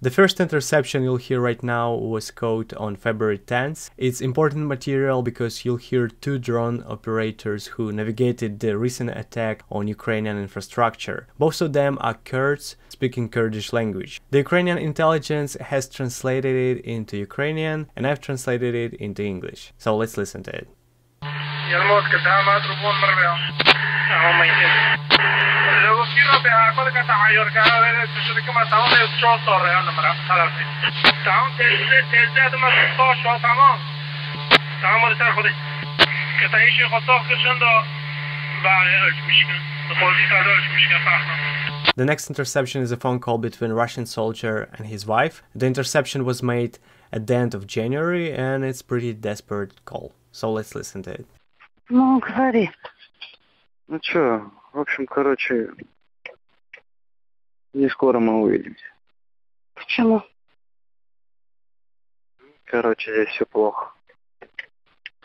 The first interception you'll hear right now was caught on February 10th. It's important material because you'll hear two drone operators who navigated the recent attack on Ukrainian infrastructure. Both of them are Kurds speaking Kurdish language. The Ukrainian intelligence has translated it into Ukrainian and I've translated it into English. So let's listen to it. The next interception is a phone call between Russian soldier and his wife. The interception was made at the end of January and it's pretty desperate call. So let's listen to it. Ну, говори. Ну чё, в общем, короче, не скоро мы увидимся. Почему? Короче, здесь все плохо.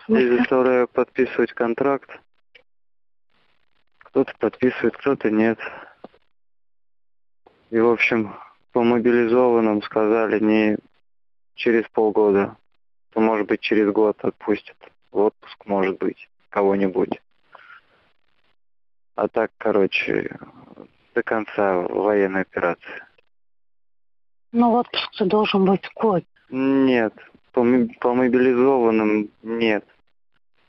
Здесь заставляю подписывать контракт. Кто-то подписывает, кто-то нет. И, в общем, по мобилизованным сказали не через полгода, то, может быть, через год отпустят. В отпуск, может быть, кого-нибудь. А так, короче, до конца военной операции. Ну, отпуск должен быть год. Нет, по, по мобилизованным нет.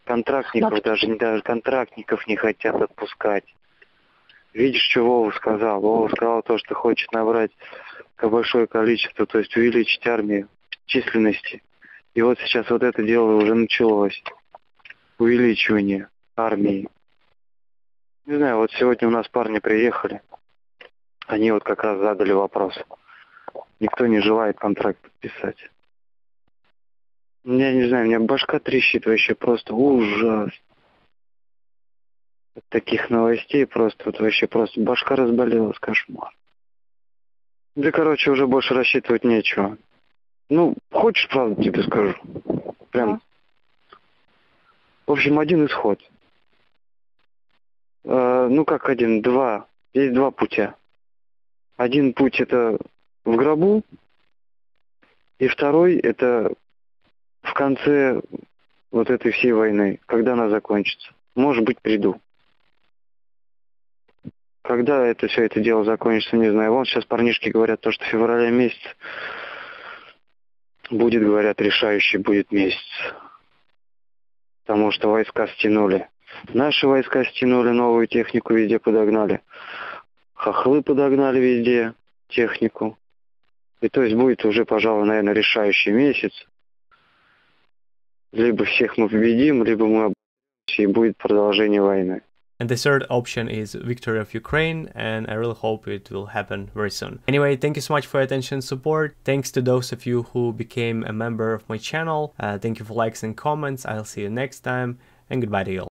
Контрактников Но... даже, даже контрактников не хотят отпускать. Видишь, что Вова сказал? Вова сказал то, что хочет набрать большое количество, то есть увеличить армию численности. И вот сейчас вот это дело уже началось. Увеличивание армии. Не знаю, вот сегодня у нас парни приехали. Они вот как раз задали вопрос. Никто не желает контракт подписать. Я не знаю, у меня башка трещит вообще просто ужас. От таких новостей просто вот вообще просто башка разболелась, кошмар. Да, короче, уже больше рассчитывать нечего. Ну, хочешь, правду тебе скажу? Прям. В общем, один исход. Э, ну, как один, два. Есть два путя. Один путь это в гробу, и второй это в конце вот этой всей войны, когда она закончится. Может быть, приду. Когда это все это дело закончится, не знаю. Вон сейчас парнишки говорят то, что в феврале месяц будет, говорят, решающий будет месяц. Потому что войска стянули. Наши войска стянули новую технику, везде подогнали. Хохлы подогнали везде технику. И то есть будет уже, пожалуй, наверное, решающий месяц. Либо всех мы победим, либо мы обойдемся, и будет продолжение войны. And the third option is victory of Ukraine, and I really hope it will happen very soon. Anyway, thank you so much for your attention and support. Thanks to those of you who became a member of my channel. Uh, thank you for likes and comments. I'll see you next time, and goodbye to you all.